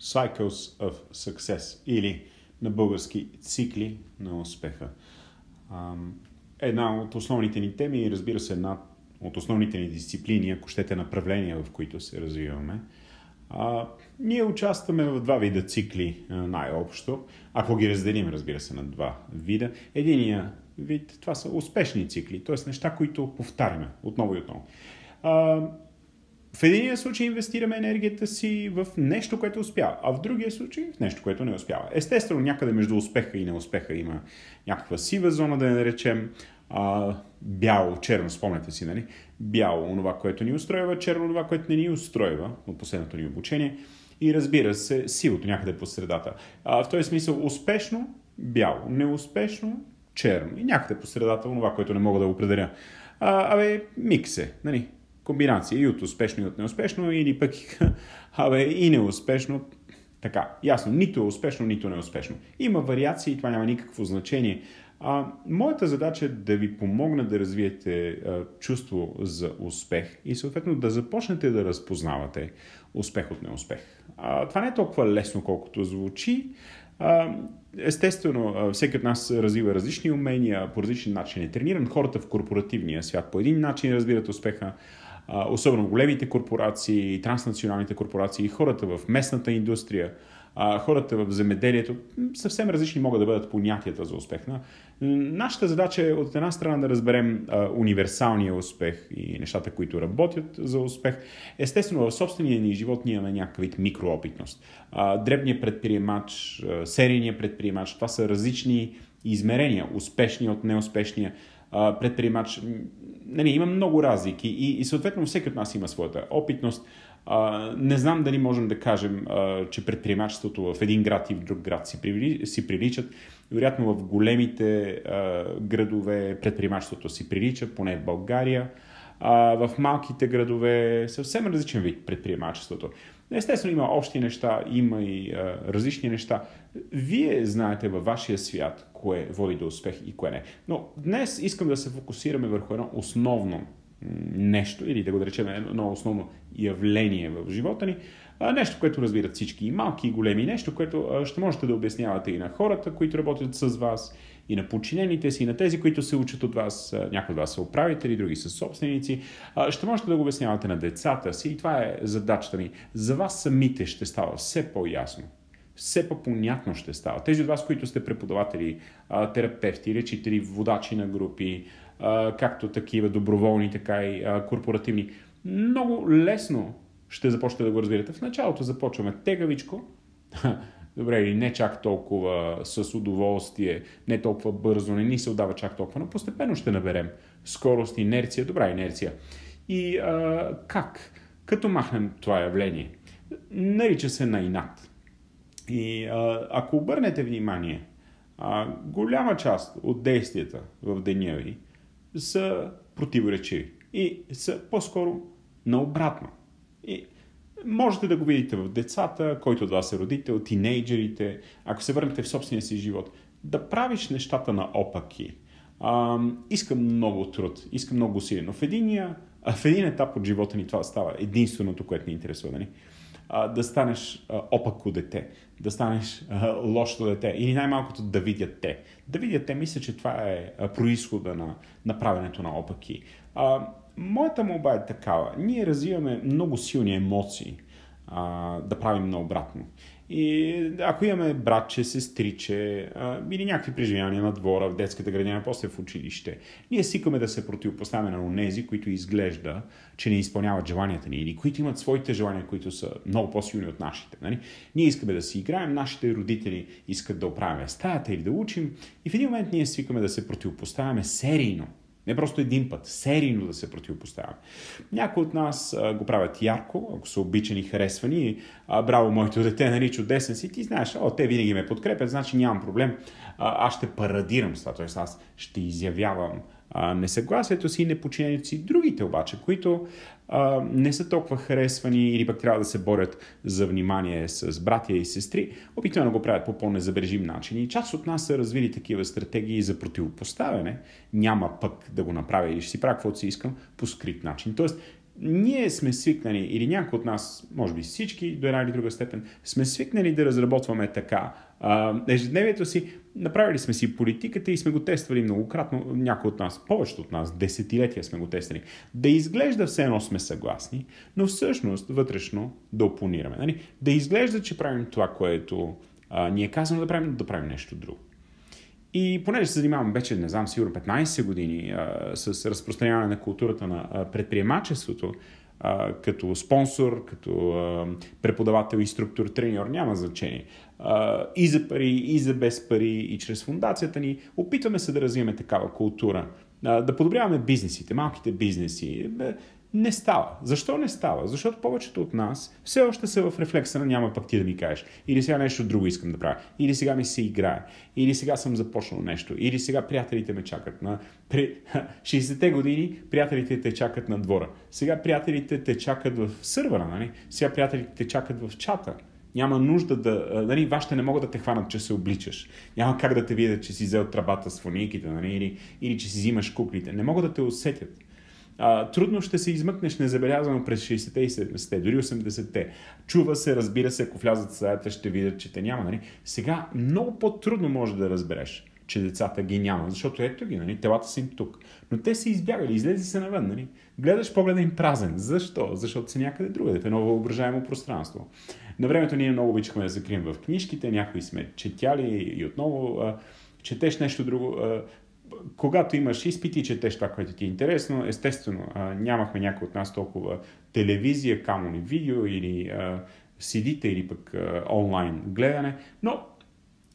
Cycles of Success или на български цикли на успеха. Една от основните ни теми и разбира се една от основните ни дисциплини, ако щете направления, в които се развиваме. А, ние участваме в два вида цикли най-общо, ако ги разделим, разбира се, на два вида. Единия вид, това са успешни цикли, т.е. неща, които повтаряме отново и отново. А, в единия случай инвестираме енергията си в нещо, което успява, а в другия случай в нещо, което не успява. Естествено, някъде между успеха и неуспеха има някаква сива зона, да я наречем а, бяло, черно, спомняте си, нали? Бяло, онова, което ни устройва, черно, онова, което не ни устройва от последното ни обучение. И разбира се, сивото някъде по средата. А, в този смисъл, успешно, бяло, неуспешно, черно. И някъде по средата, онова, което не мога да определя. А, абе, микс е, нали? Комбинация и от успешно и от неуспешно, или пък абе, и неуспешно. Така, ясно, нито е успешно, нито неуспешно. Има вариации, това няма никакво значение. А, моята задача е да ви помогна да развиете а, чувство за успех и съответно да започнете да разпознавате успех от неуспех. А, това не е толкова лесно, колкото звучи. А, естествено, всеки от нас развива различни умения, по различни начини е трениран. Хората в корпоративния свят по един начин разбират успеха, особено големите корпорации, транснационалните корпорации, хората в местната индустрия, хората в земеделието, съвсем различни могат да бъдат понятията за успех. Нашата задача е от една страна да разберем универсалния успех и нещата, които работят за успех. Естествено, в собствения ни живот ние имаме някакъв вид микроопитност. дребният предприемач, серийният предприемач, това са различни измерения, успешния от неуспешния предприемач. Нали, има много разлики и, и съответно всеки от нас има своята опитност. А, не знам дали можем да кажем, а, че предприемачеството в един град и в друг град си, прили, си приличат. Вероятно в големите а, градове предприемачеството си прилича, поне в България. А, в малките градове съвсем различен вид предприемачеството. Естествено има общи неща, има и а, различни неща. Вие знаете във вашия свят кое води до успех и кое не. Но днес искам да се фокусираме върху едно основно нещо, или да го речем едно основно явление в живота ни, нещо, което разбират всички, и малки, и големи, нещо, което ще можете да обяснявате и на хората, които работят с вас, и на подчинените си, и на тези, които се учат от вас, някои от вас са управители, други са собственици, ще можете да го обяснявате на децата си и това е задачата ми. За вас самите ще става все по-ясно все по-понятно ще става. Тези от вас, които сте преподаватели, терапевти, лечители, водачи на групи, както такива доброволни, така и корпоративни, много лесно ще започнете да го разбирате. В началото започваме тегавичко, добре, или не чак толкова с удоволствие, не толкова бързо, не ни се отдава чак толкова, но постепенно ще наберем скорост, инерция, добра инерция. И а, как? Като махнем това явление, нарича се на инат. И а, ако обърнете внимание, а, голяма част от действията в деня ви са противоречиви и са по-скоро наобратно. И можете да го видите в децата, който от вас е родител, тинейджерите, ако се върнете в собствения си живот, да правиш нещата на опаки. А, искам много труд, искам много усилия, но в, единия, в един етап от живота ни това става единственото, което ни интересува. Нали? а, да станеш а, опако дете, да станеш а, лошо дете или най-малкото да видят те. Да видят те, мисля, че това е происхода на направенето на опаки. А, моята молба е такава. Ние развиваме много силни емоции а, да правим наобратно. И ако имаме братче, сестриче а, или някакви преживявания на двора, в детската градина, после в училище, ние сикаме да се противопоставяме на онези, които изглежда, че не изпълняват желанията ни или които имат своите желания, които са много по-силни от нашите. Нали? Ние искаме да си играем, нашите родители искат да оправяме стаята или да учим и в един момент ние свикаме да се противопоставяме серийно не просто един път, серийно да се противопоставяме. Някои от нас го правят ярко, ако са обичани, харесвани. Браво, моето дете, нали, чудесен си. Ти знаеш, о, те винаги ме подкрепят, значи нямам проблем. Аз ще парадирам с това, т.е. аз ще изявявам несъгласието си и непочинението си. Другите обаче, които а, не са толкова харесвани или пък трябва да се борят за внимание с братя и сестри, обикновено го правят по по-незабрежим начин. И част от нас са развили такива стратегии за противопоставяне. Няма пък да го направя или ще си правя каквото си искам по скрит начин. Тоест, ние сме свикнали, или някои от нас, може би всички, до една или друга степен, сме свикнали да разработваме така ежедневието си. Направили сме си политиката и сме го тествали многократно, някои от нас, повечето от нас, десетилетия сме го тествали. Да изглежда все едно сме съгласни, но всъщност вътрешно да опонираме. Нали? Да изглежда, че правим това, което а, ние казваме да правим, да правим нещо друго. И понеже се занимавам вече, не знам, сигурно 15 години а, с разпространяване на културата на предприемачеството, като спонсор, като преподавател, инструктор, треньор, няма значение. И за пари, и за без пари, и чрез фундацията ни, опитваме се да развиваме такава култура, да подобряваме бизнесите, малките бизнеси, не става. Защо не става? Защото повечето от нас все още са в рефлекса на няма пък ти да ми кажеш. Или сега нещо друго искам да правя. Или сега ми се играе. Или сега съм започнал нещо. Или сега приятелите ме чакат. На 60-те години приятелите те чакат на двора. Сега приятелите те чакат в сървъра, нали? Сега приятелите те чакат в чата. Няма нужда да... Нали, вашите не могат да те хванат, че се обличаш. Няма как да те видят, че си взел трабата с фониките, нали, или, или че си взимаш куклите. Не могат да те усетят а, трудно ще се измъкнеш незабелязано през 60-те и 70-те, дори 80-те. Чува се, разбира се, ако влязат в стаята, ще видят, че те няма. Нали? Сега много по-трудно може да разбереш че децата ги няма, защото ето ги, нали, телата са им тук. Но те са избягали, излезе се навън, нали. Гледаш погледа им празен. Защо? Защото са някъде другаде, в едно въображаемо пространство. На времето ние много обичахме да закрием в книжките, някои сме четяли и отново а, четеш нещо друго. А, когато имаш изпити, четеш това, което ти е интересно, естествено, а, нямахме някой от нас толкова телевизия, камо ли видео или а, CD-та или пък а, онлайн гледане, но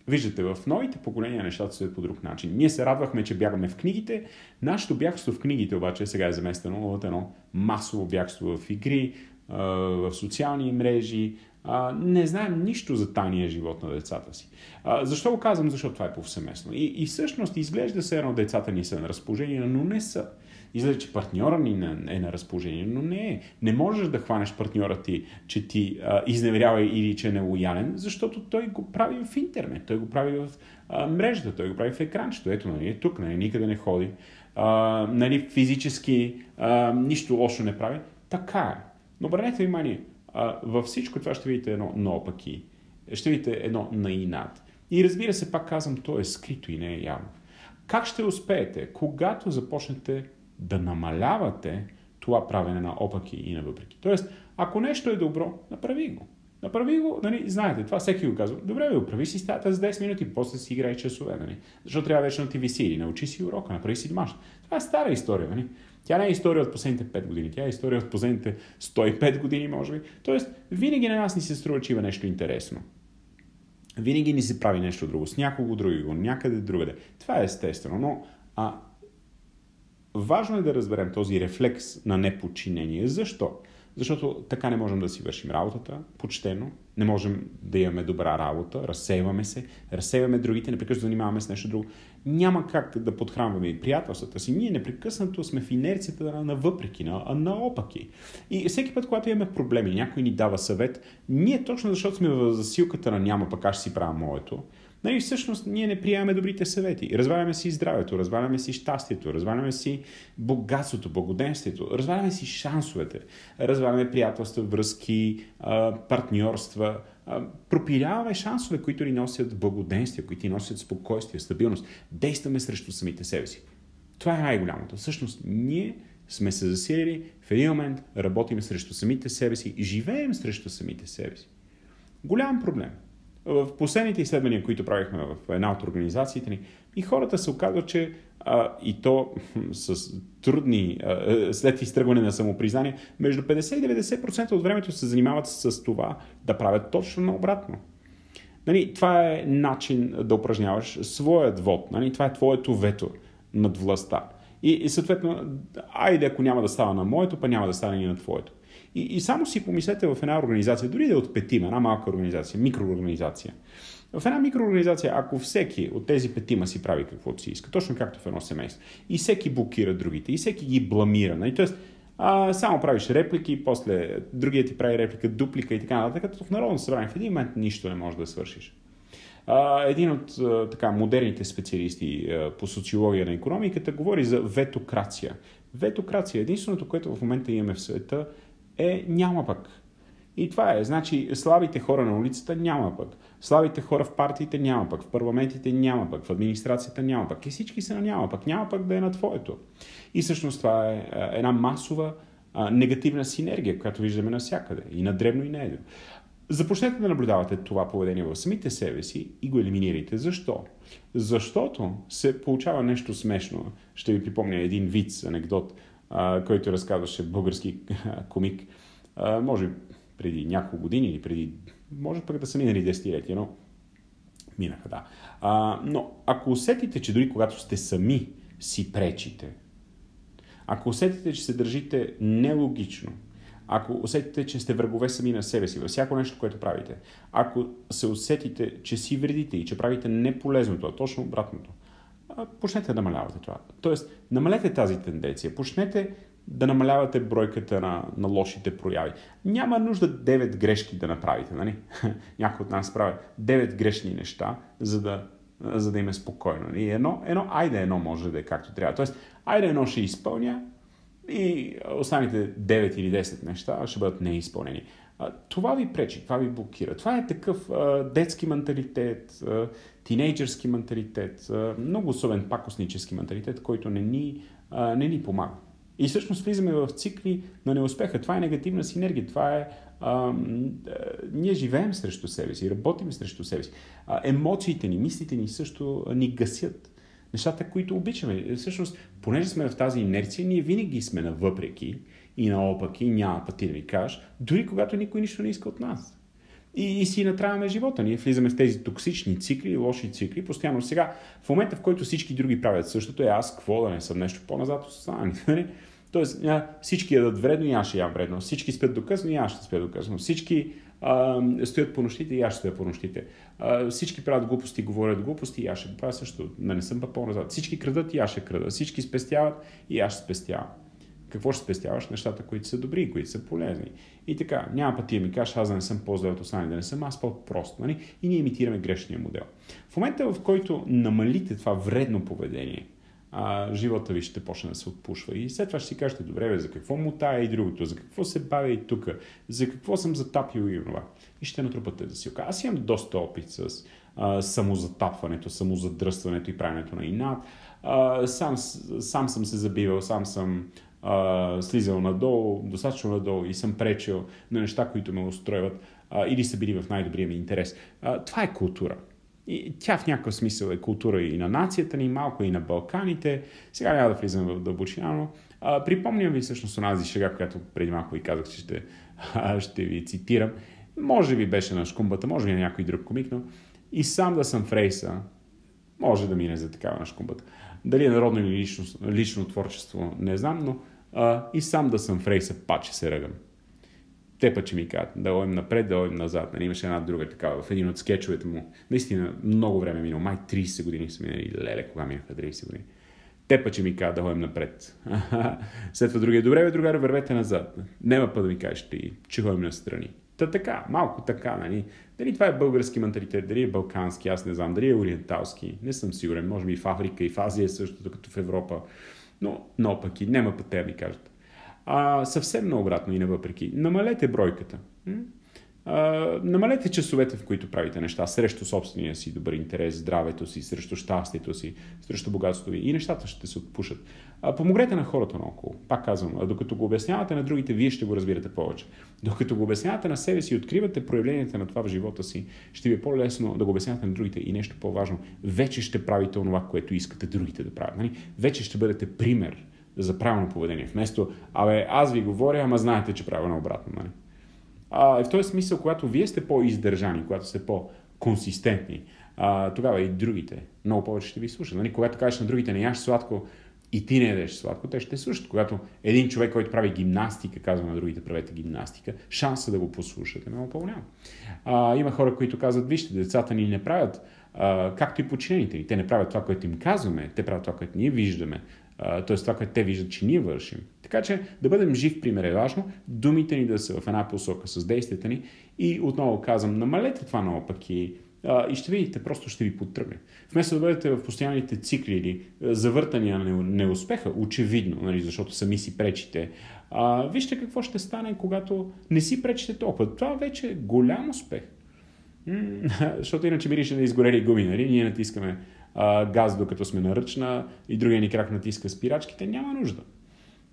Виждате, в новите поколения нещата стоят по друг начин. Ние се радвахме, че бягаме в книгите. Нашето бягство в книгите обаче сега е заместено от едно масово бягство в игри, в социални мрежи, а, не знаем нищо за тайния живот на децата си. А, защо го казвам? Защото това е повсеместно. И, и всъщност изглежда се едно децата ни са на разположение, но не са. Изглежда, че партньора ни е на разположение, но не е. Не можеш да хванеш партньора ти, че ти а, изневерява или че е нелоялен, защото той го прави в интернет, той го прави в а, мрежата, той го прави в екранчето. Ето, нали, е тук, нали, никъде не ходи. А, нали, физически а, нищо лошо не прави. Така е. Но обърнете внимание, а, във всичко това ще видите едно наопаки. Ще видите едно наинат. И разбира се, пак казвам, то е скрито и не е явно. Как ще успеете? Когато започнете да намалявате това правене на опаки и на въпреки. Тоест, ако нещо е добро, направи го. Направи го, нали, знаете, това всеки го казва. Добре, бе, оправи си стаята за 10 минути, после си играй часове, нали. Защо трябва вече да ти виси или научи си урока, направи си домашно. Това е стара история, нали. Тя не е история от последните 5 години, тя е история от последните 105 години, може би. Тоест, винаги на нас ни се струва, че има нещо интересно. Винаги ни се прави нещо друго, с някого друго, някъде другаде. Това е естествено, но а, важно е да разберем този рефлекс на неподчинение. Защо? Защото така не можем да си вършим работата почтено, не можем да имаме добра работа, разсейваме се, разсейваме другите, непрекъснато занимаваме с нещо друго. Няма как да подхранваме и приятелствата си. Ние непрекъснато сме в инерцията на, въпреки, на, на опаки. И всеки път, когато имаме проблеми, някой ни дава съвет, ние точно защото сме в засилката на няма, пък аз ще си правя моето, Нали, всъщност ние не приемаме добрите съвети. Разваляме си здравето, разваляме си щастието, разваляме си богатството, благоденствието, разваляме си шансовете, разваляме приятелства, връзки, партньорства, пропиляваме шансове, които ни носят благоденствие, които ни носят спокойствие, стабилност. Действаме срещу самите себе си. Това е най-голямото. Всъщност, ние сме се засилили, в един момент работим срещу самите себе си, живеем срещу самите себе си. Голям проблем. В последните изследвания, които правихме в една от организациите ни, и хората се оказват, че а, и то с трудни, а, след изтръгване на самопризнание, между 50 и 90% от времето се занимават с това да правят точно наобратно. Нали, това е начин да упражняваш своят вод. Нали, това е твоето вето над властта. И, и съответно, айде ако няма да става на моето, па няма да стане и на твоето. И, и само си помислете в една организация, дори да е от петима, една малка организация, микроорганизация. В една микроорганизация, ако всеки от тези петима си прави каквото си иска, точно както в едно семейство, и всеки блокира другите, и всеки ги бламира, нали? Тоест, а, само правиш реплики, после другият ти прави реплика, дуплика и така нататък, като в Народно събрание в един момент нищо не можеш да свършиш. А, един от а, така, модерните специалисти а, по социология на економиката говори за ветокрация Ветокрация. Единственото, което в момента имаме в света е няма пък. И това е. Значи, слабите хора на улицата няма пък. Слабите хора в партиите няма пък. В парламентите няма пък. В администрацията няма пък. И всички са на няма пък. Няма пък да е на твоето. И всъщност това е една масова а, негативна синергия, която виждаме навсякъде. И на древно, и на едро. Започнете да наблюдавате това поведение в самите себе си и го елиминирайте. Защо? Защото се получава нещо смешно. Ще ви припомня един вид, анекдот, който разказваше български комик. А, може преди няколко години или преди, може пък да са минали десетилетия, но минаха, да. Но ако усетите, че дори когато сте сами, си пречите, ако усетите, че се държите нелогично, ако усетите, че сте врагове сами на себе си, във всяко нещо, което правите, ако се усетите, че си вредите и че правите неполезното, а точно обратното, почнете да намалявате това. Тоест, намалете тази тенденция, почнете да намалявате бройката на, на лошите прояви. Няма нужда 9 грешки да направите, нали? Някой от нас прави 9 грешни неща, за да, за да им е спокойно. И нали? едно, едно, айде едно може да е както трябва. Тоест, айде едно ще изпълня и останалите 9 или 10 неща ще бъдат неизпълнени. Това ви пречи, това ви блокира. Това е такъв детски менталитет, а, тинейджърски менталитет, много особен пакоснически менталитет, който не ни, не ни помага. И всъщност влизаме в цикли на неуспеха. Това е негативна синергия. Това е. А, ние живеем срещу себе си, работим срещу себе си. А, емоциите ни, мислите ни също ни гасят. Нещата, които обичаме. Всъщност, понеже сме в тази инерция, ние винаги сме на въпреки и наопаки, няма пъти да ви кажеш, дори когато никой нищо не иска от нас. И, и си натравяме живота. Ние влизаме в тези токсични цикли, лоши цикли, постоянно. Сега, в момента, в който всички други правят същото, е аз какво да не съм нещо по-назад от останалите. Нали? Тоест, всички ядат вредно и аз ще ям вредно. Всички спят до и аз ще спя до. Всички а, стоят по нощите и аз ще стоя по нощите. А, всички правят глупости, говорят глупости и аз ще правя също. Да не съм по-назад. Всички крадат и аз ще крада. Всички спестяват и аз ще спестявам. Какво ще спестяваш? Нещата, които са добри, които са полезни. И така, няма пъти да ми кажеш, аз да не съм по-зле от останали, да не съм аз по-прост. Нали? И ние имитираме грешния модел. В момента, в който намалите това вредно поведение, а, живота ви ще почне да се отпушва. И след това ще си кажете, добре, бе, за какво му тая и другото, за какво се бавя и тук, за какво съм затапил и това. И ще натрупате да си Аз имам доста опит с а, самозатапването, самозадръстването и правенето на инат. А, сам, сам съм се забивал, сам съм а, слизал надолу, достатъчно надолу и съм пречил на неща, които ме устройват а, или са били в най-добрия ми интерес. А, това е култура. И тя в някакъв смисъл е култура и на нацията ни, малко и на Балканите. Сега няма да влизам в дълбочина, но а, припомням ви всъщност онази шега, която преди малко ви казах, че ще, а, ще ви цитирам. Може би беше на шкумбата, може би на някой друг комик, но и сам да съм фрейса, може да мине за такава на шкумбата. Дали е народно или лично, лично творчество, не знам, но а, и сам да съм фрейса, паче се ръгам. Те пък, ми казват да ходим напред, да ходим назад. Нали, имаше една друга такава в един от скетчовете му. Наистина много време е минало. Май 30 години са минали. Леле, кога минаха 30 години. Те пък, ми казват да ходим напред. След това другия. Добре, бе, другара, вървете назад. Нема път да ми кажеш ти, че ходим настрани. Та така, малко така, нали? Дали това е български менталитет, дали е балкански, аз не знам, дали е ориенталски, не съм сигурен. Може би в Африка, и в Азия същото, като в Европа. Но, но пък и няма да ми кажат. А, съвсем наобратно и не въпреки. Намалете бройката. Намалете часовете, в които правите неща срещу собствения си добър интерес, здравето си, срещу щастието си, срещу богатството ви и нещата ще се отпушат. А, помогрете на хората наоколо. Пак казвам, а докато го обяснявате на другите, вие ще го разбирате повече. Докато го обяснявате на себе си и откривате проявленията на това в живота си, ще ви е по-лесно да го обяснявате на другите и нещо по-важно. Вече ще правите това, което искате другите да правят. Нали? Вече ще бъдете пример за правилно поведение. Вместо, абе, аз ви говоря, ама знаете, че правя наобратно. Нали? А, в този смисъл, когато вие сте по-издържани, когато сте по-консистентни, а, тогава и другите много повече ще ви слушат. Нали? Когато кажеш на другите, не яш сладко и ти не ядеш сладко, те ще слушат. Когато един човек, който прави гимнастика, казва на другите, правете гимнастика, шанса да го послушате е много по-голям. има хора, които казват, вижте, децата ни не правят, а, както и подчинените ни. Те не правят това, което им казваме, те правят това, което ние виждаме т.е. това, което те виждат, че ние вършим. Така че да бъдем жив пример е важно, думите ни да са в една посока с действията ни и отново казвам, намалете това наопаки, и ще видите, просто ще ви подтръгне. Вместо да бъдете в постоянните цикли или завъртания на неуспеха, очевидно, нали, защото сами си пречите, а, вижте какво ще стане, когато не си пречите толкова. Това вече е голям успех. защото иначе мирише на изгорели гуми, нали? Ние натискаме газ докато сме на ръчна и другия ни крак натиска спирачките. Няма нужда.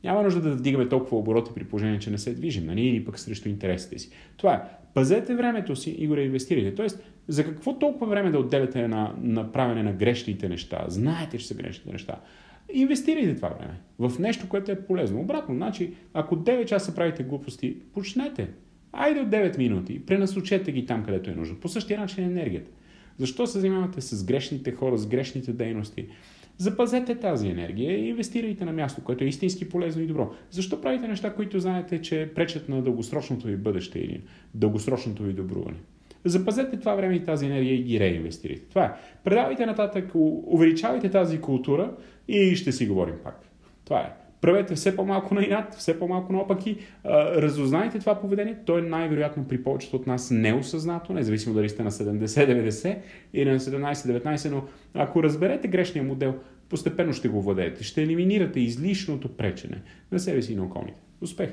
Няма нужда да вдигаме толкова обороти при положение, че не се движим, нали? или пък срещу интересите си. Това е. Пазете времето си и го реинвестирайте. Тоест, за какво толкова време да отделяте на, на правене на грешните неща? Знаете, че са грешните неща. Инвестирайте това време в нещо, което е полезно. Обратно, значи, ако 9 часа правите глупости, почнете. Айде от 9 минути. Пренасочете ги там, където е нужно. По същия начин енергията. Защо се занимавате с грешните хора, с грешните дейности? Запазете тази енергия и инвестирайте на място, което е истински полезно и добро. Защо правите неща, които знаете, че пречат на дългосрочното ви бъдеще или дългосрочното ви добруване? Запазете това време и тази енергия и ги реинвестирайте. Това е. Предавайте нататък, увеличавайте тази култура и ще си говорим пак. Това е. Правете все по-малко на инат, все по-малко наопаки. Разузнайте това поведение. То е най-вероятно при повечето от нас неосъзнато, независимо дали сте на 70-90 или на 17-19, но ако разберете грешния модел, постепенно ще го владеете. Ще елиминирате излишното пречене на себе си и на околните. Успех!